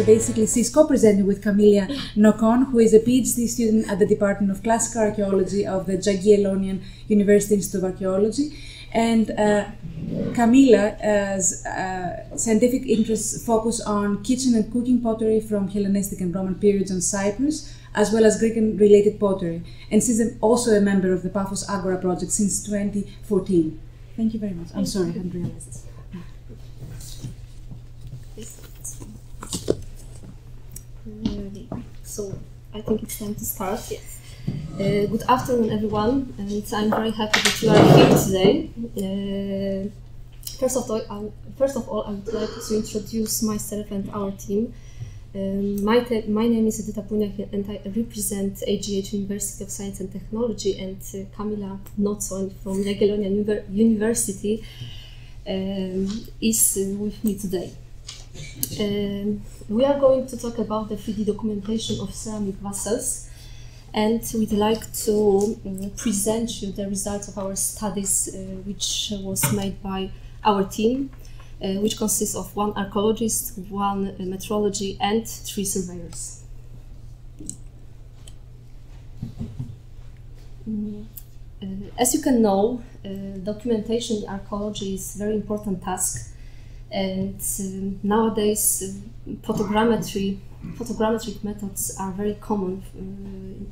So basically, she's co-presenting with Kamila Nocon, who is a PhD student at the Department of Classical Archaeology of the Jagiellonian University Institute of Archaeology. And uh, Kamila's uh, scientific interests focus on kitchen and cooking pottery from Hellenistic and Roman periods on Cyprus, as well as Greek and related pottery. And she's also a member of the Paphos Agora project since 2014. Thank you very much. I'm sorry, I hadn't realized this. So I think it's time to start. Yes. Uh, good afternoon, everyone, and I'm very happy that you are here today. Uh, first of all, I, first of all, I would like to introduce myself and our team. Um, my, my name is Edita Puniak and I represent AGH University of Science and Technology and uh, Kamila Nocon from Jagiellonian University um, is uh, with me today. Um, we are going to talk about the 3D documentation of ceramic vessels and we'd like to um, present you the results of our studies uh, which was made by our team uh, which consists of one archaeologist, one uh, metrology and three surveyors. Mm, uh, as you can know, uh, documentation in archaeology is a very important task and um, nowadays uh, photogrammetry photogrammetric methods are very common uh,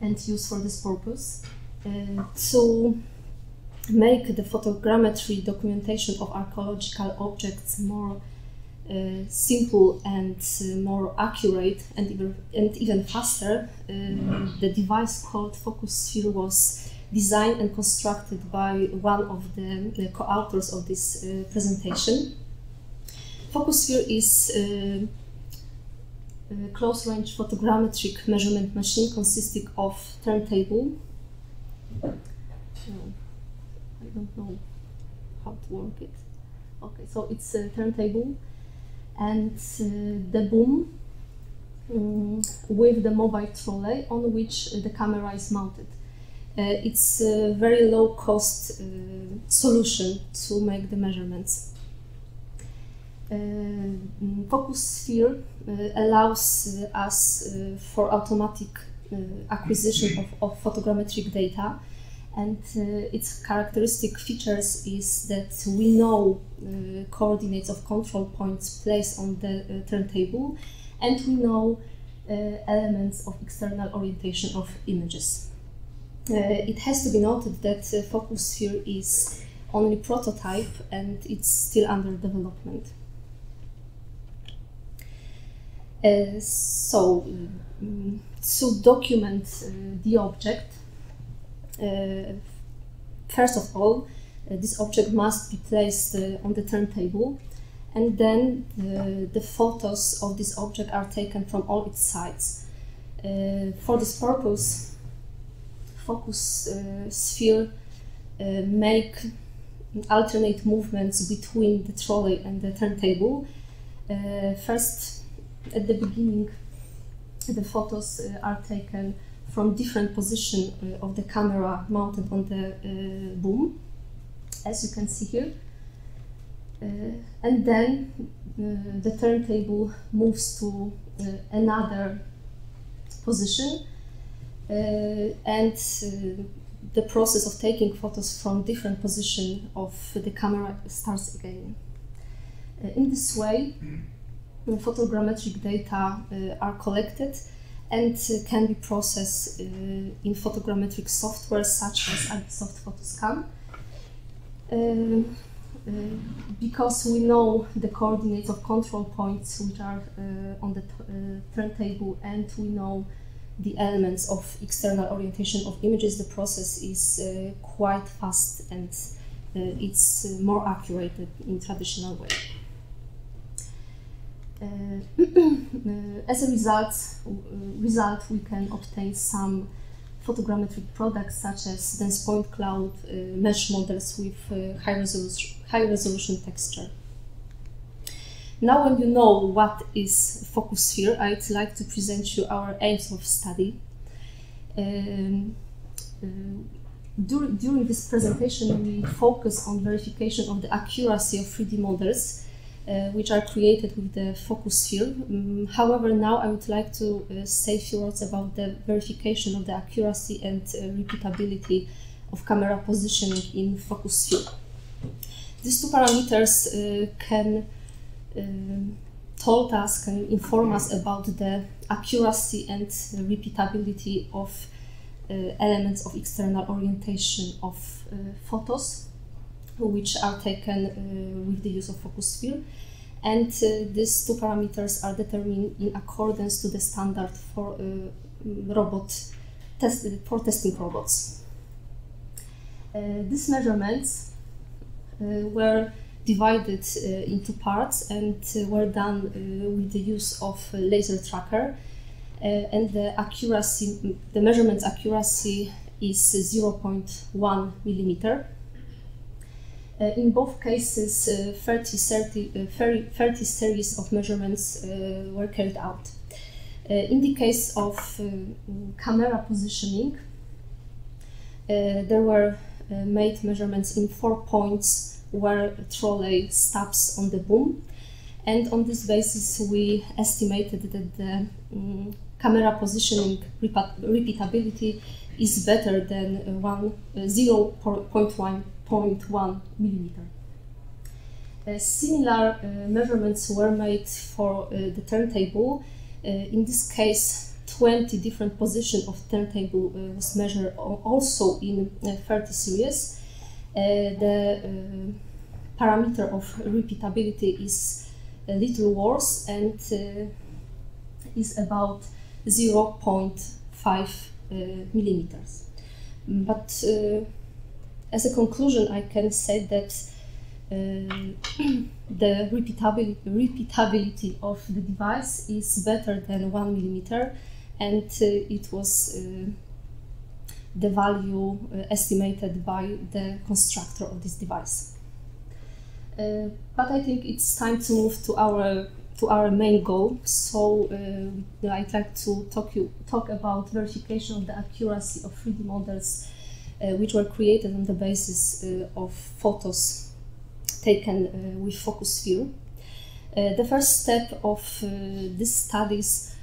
and used for this purpose. Uh, to make the photogrammetry documentation of archaeological objects more uh, simple and uh, more accurate and even, and even faster, uh, the device called FocusSphere was designed and constructed by one of the co-authors of this uh, presentation. FocusSphere is uh, a close-range photogrammetric measurement machine consisting of turntable. I don't know how to work it. Okay, so it's a turntable and uh, the boom um, with the mobile trolley on which the camera is mounted. Uh, it's a very low cost uh, solution to make the measurements. Uh, FocusSphere allows us for automatic acquisition of, of photogrammetric data and uh, its characteristic features is that we know uh, coordinates of control points placed on the uh, turntable and we know elements of external orientation of images. It has to be noted that FocusSphere is only prototype and it's still under development. Uh, so, um, to document uh, the object, uh, first of all, uh, this object must be placed uh, on the turntable and then the photos of this object are taken from all its sides. for this purpose, focus sphere make alternate movements between the trolley and the turntable. Uh, first, at the beginning, the photos uh, are taken from different position uh, of the camera mounted on the uh, boom, as you can see here. Uh, and then the turntable moves to another position and the process of taking photos from different position of the camera starts again. Uh, in this way, photogrammetric data uh, are collected and uh, can be processed uh, in photogrammetric software such as Agisoft Photoscan. Um, uh, because we know the coordinates of control points which are uh, on the uh, turntable and we know the elements of external orientation of images, the process is uh, quite fast and it's more accurate in traditional way. Uh, uh, as a result, uh, result, we can obtain some photogrammetric products such as dense point cloud, mesh models with high, resolution, high resolution texture. Now when you know what is FocusSphere, I'd like to present you our aims of study. Um, uh, dur during this presentation, we focus on verification of the accuracy of 3D models uh, which are created with the FocusSphere. Um, however, now I would like to uh, say a few words about the verification of the accuracy and uh, repeatability of camera positioning in FocusSphere. These two parameters uh, can told us, can inform us about the accuracy and repeatability of uh, elements of external orientation of uh, photos which are taken uh, with the use of FocusSphere. And uh, these two parameters are determined in accordance to the standard for uh, robot test for testing robots. these measurements were divided uh, into parts and uh, were done uh, with the use of laser tracker. and the accuracy, the measurement accuracy is 0.1 millimeter. Uh, in both cases, uh, 30, 30, uh, 30, series of measurements were carried out. in the case of camera positioning, there were made measurements in four points where trolley stops on the boom. And on this basis, we estimated that the um, camera positioning repeatability is better than one, uh, 0.1 0.1 millimeter. Uh, similar uh, measurements were made for uh, the turntable. Uh, in this case, 20 different positions of turntable uh, was measured also in 30 series. The parameter of repeatability is a little worse and is about 0.5 millimeters. But as a conclusion, I can say that uh, the repeatability, repeatability of the device is better than one millimeter, and uh, it was uh, the value uh, estimated by the constructor of this device. Uh, but I think it's time to move to our to our main goal. So uh, I'd like to talk you talk about verification of the accuracy of 3D models uh, which were created on the basis uh, of photos taken uh, with FocusSphere. the first step of these studies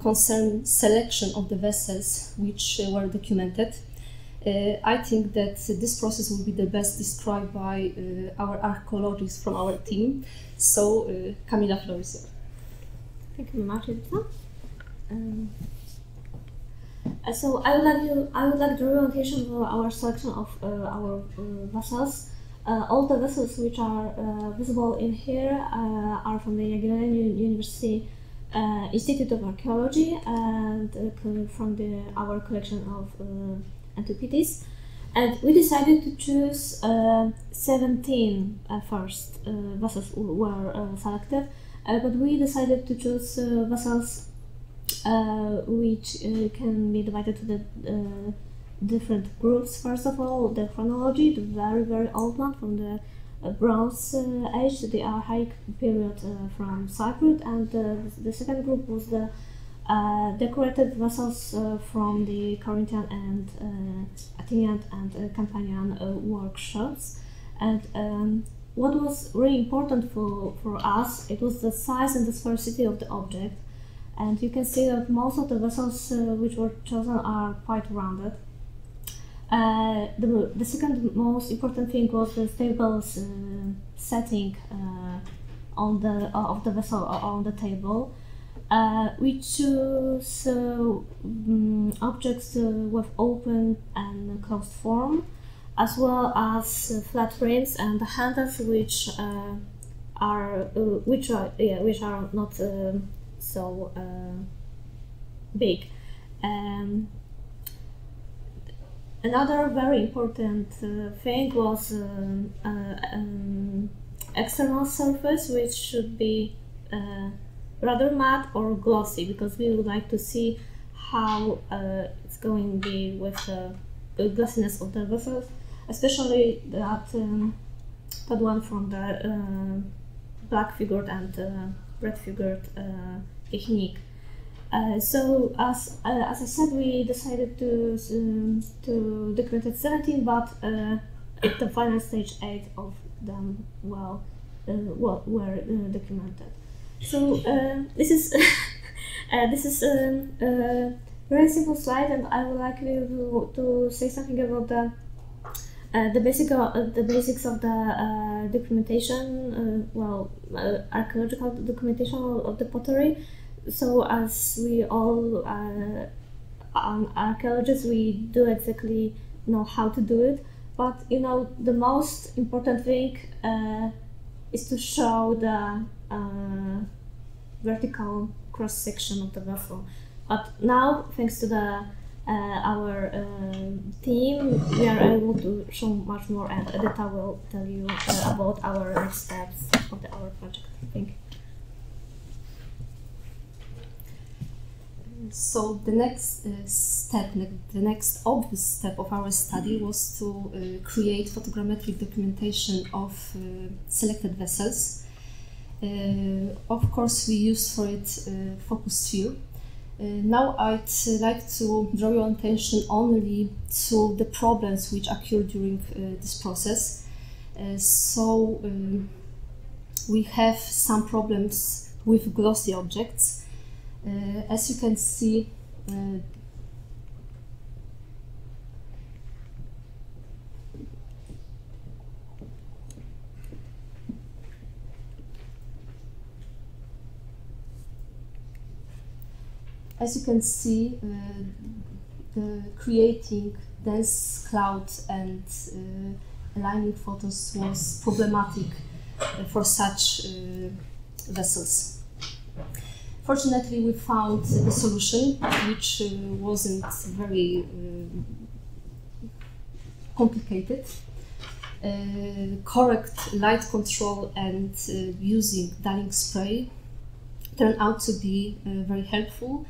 concerned selection of the vessels which were documented. Uh, I think that this process will be the best described by uh, our archaeologists from our team. So, uh, Kamila Florisio. Thank you very much, um, uh, so I would like you, I would like the orientation for our selection of uh, our uh, vessels. all the vessels which are visible in here are from the Jagiellonian University Institute of Archaeology and from the our collection of antiquities and we decided to choose uh, 17 uh, first uh, vessels were selected but we decided to choose vessels uh, which uh, can be divided to the uh, different groups. First of all, the chronology, the very very old one from the Bronze Age, the Archaic period from Cyprus, and the second group was the uh, decorated vessels uh, from the Corinthian and uh, Athenian and Campanian workshops. And um, what was really important for, for us, it was the size and the sphericity of the object and you can see that most of the vessels uh, which were chosen are quite rounded. Uh, the, the second most important thing was the stable uh, setting uh, on the of the vessel on the table. We choose um, objects with open and closed form, as well as flat frames and handles which are which are yeah, which are not so big. Um, another very important uh, thing was um, uh, um, external surface, which should be uh, rather matte or glossy, because we would like to see how it's going to be with the glossiness of the vessels, especially that um, that one from the black figured and red figured technique. Uh, so as uh, as I said, we decided to um, to decorate at 17, but uh, at the final stage, eight of them well what were documented. So this is this is um, a very simple slide, and I would like you to, to say something about the uh, the basic uh, the basics of the uh, documentation, well, archaeological documentation of the pottery. So as we all um, archaeologists, we do exactly know how to do it. But you know, the most important thing is to show the vertical cross section of the vessel. But now, thanks to the uh, our uh, team, we are able to show much more, and Edita will tell you uh, about our next steps of the, our project. Thank you. So the next uh, step, the next obvious step of our study was to uh, create photogrammetric documentation of uh, selected vessels. of course, we use for it FocusSphere. uh, now I'd like to draw your attention only to the problems which occur during uh, this process. Uh, so um, we have some problems with glossy objects. As you can see, as you can see, uh, the creating dense cloud and uh, aligning photos was problematic uh, for such vessels. Fortunately, we found the solution, which wasn't very complicated. Uh, correct light control and uh, using dulling spray turned out to be uh, very helpful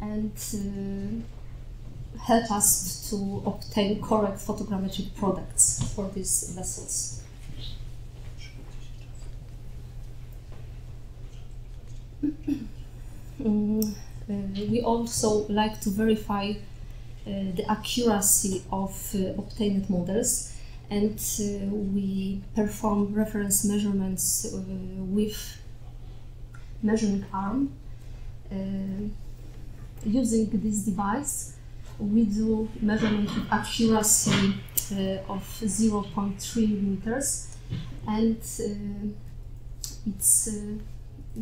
and uh, help us to obtain correct photogrammetric products for these vessels. Mm, uh, we also like to verify uh, the accuracy of uh, obtained models and we perform reference measurements with measuring arm using this device, we do measurement with accuracy uh, of 0.3 meters and uh, it's uh,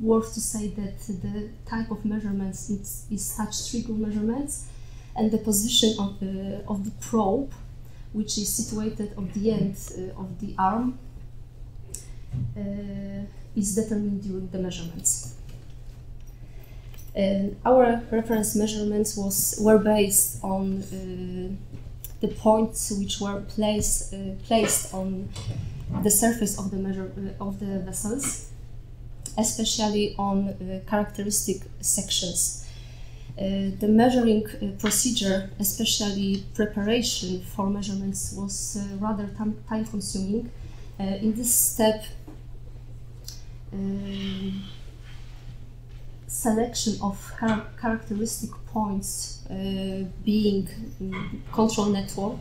worth to say that the type of measurements is, is touch trigger measurements, and the position of the, of the probe, which is situated at the end uh, of the arm, uh, is determined during the measurements. And our reference measurements was were based on uh, the points which were placed uh, placed on the surface of the measure uh, of the vessels, especially on uh, characteristic sections. Uh, the measuring uh, procedure, especially preparation for measurements, was rather time consuming. in this step, selection of char characteristic points uh, being um, control network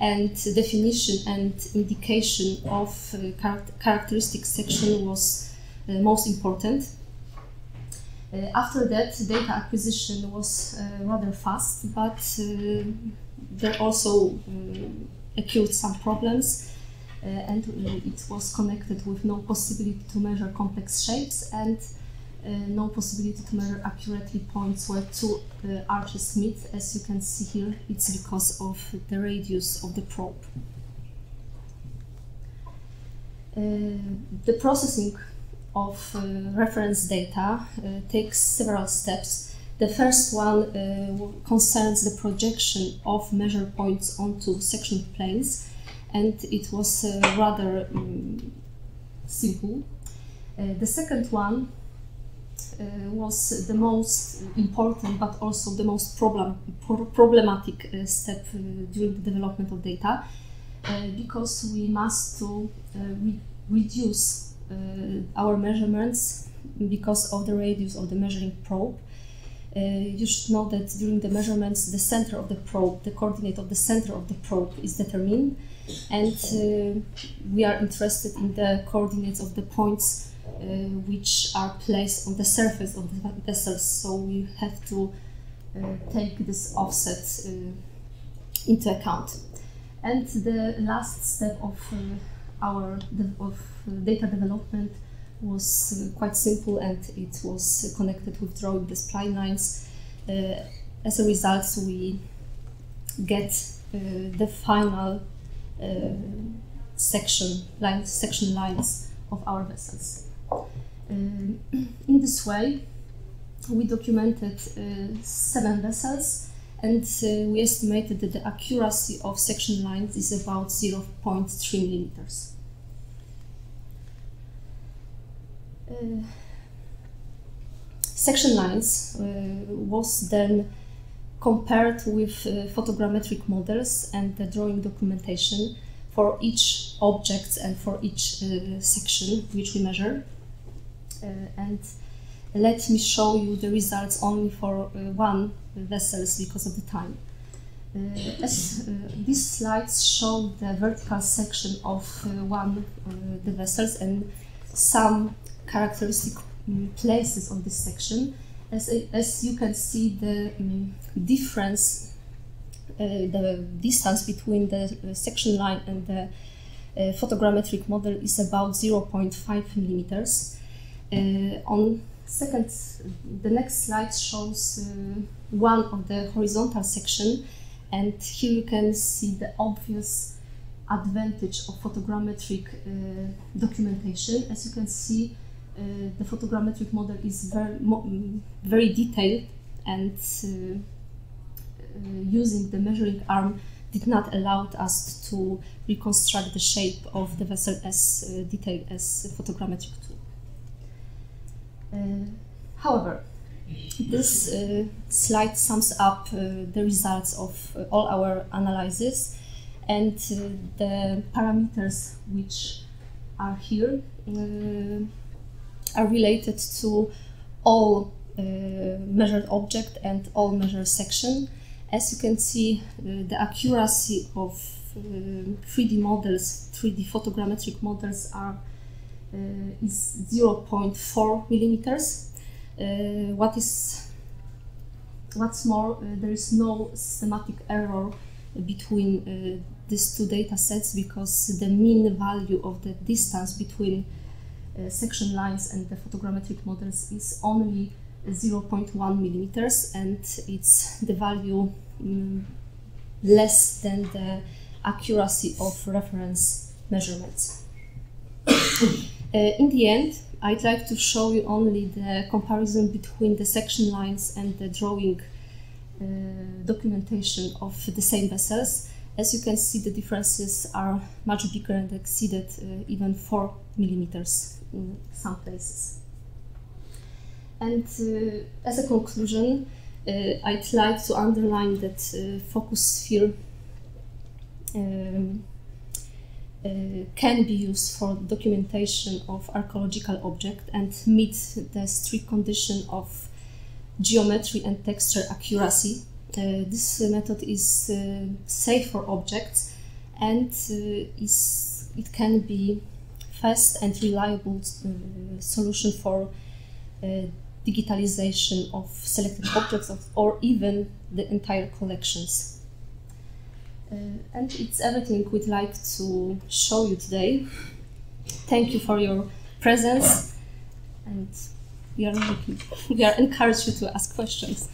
and definition and indication of uh, char characteristic section was uh, most important. Uh, after that, data acquisition was uh, rather fast, but uh, there also occurred some problems. and it was connected with no possibility to measure complex shapes and uh, no possibility to measure accurately points where two uh, arches meet. As you can see here, it's because of the radius of the probe. Uh, the processing of reference data takes several steps. The first one uh, concerns the projection of measure points onto section planes, and it was uh, rather um, simple. Uh, the second one uh, was the most important but also the most problem, pro problematic uh, step uh, during the development of data because we must to re reduce our measurements because of the radius of the measuring probe. Uh, you should know that during the measurements, the center of the probe, the coordinate of the center of the probe is determined, and uh, we are interested in the coordinates of the points uh, which are placed on the surface of the vessels. So we have to uh, take this offset uh, into account. And the last step of our of data development was quite simple and it was connected with drawing the spline lines. as a result, we get the final section line section lines of our vessels. Um, in this way, we documented uh, seven vessels and uh, we estimated that the accuracy of section lines is about 0.3 millimeters. Uh, section lines uh, was then compared with uh, photogrammetric models and the drawing documentation for each object and for each uh, section which we measure. Uh, and let me show you the results only for uh, one vessels because of the time. Uh, as uh, these slides show the vertical section of uh, one of the vessels and some characteristic um, places on this section. As, as you can see, the um, difference, the distance between the section line and the photogrammetric model is about 0.5 millimeters. on Second, the next slide shows uh, one of the horizontal section and here you can see the obvious advantage of photogrammetric uh, documentation. As you can see, uh, the photogrammetric model is very, very detailed and uh, uh, using the measuring arm did not allow us to reconstruct the shape of the vessel as uh, detailed as photogrammetric tool. Uh, however, this uh, slide sums up uh, the results of all our analysis and the parameters which are here are related to all uh, measured object and all measured section. As you can see, uh, the accuracy of uh, 3D models, 3D photogrammetric models are uh, is 0.4 millimeters. Uh, what is what's more, uh, there is no systematic error between these two data sets because the mean value of the distance between uh, section lines and the photogrammetric models is only 0.1 millimeters and it's the value um, less than the accuracy of reference measurements. Uh, in the end, I'd like to show you only the comparison between the section lines and the drawing uh, documentation of the same vessels. As you can see, the differences are much bigger and exceeded uh, even 4 millimeters in some places. And uh, as a conclusion, uh, I'd like to underline that uh, FocusSphere um, uh, can be used for documentation of archaeological object and meet the strict condition of geometry and texture accuracy. Uh, this method is uh, safe for objects and uh, is it can be fast and reliable uh, solution for uh, digitalization of selected objects of, or even the entire collections. Uh, and it's everything we'd like to show you today. Thank you for your presence, and we are looking, we are encouraged you to ask questions.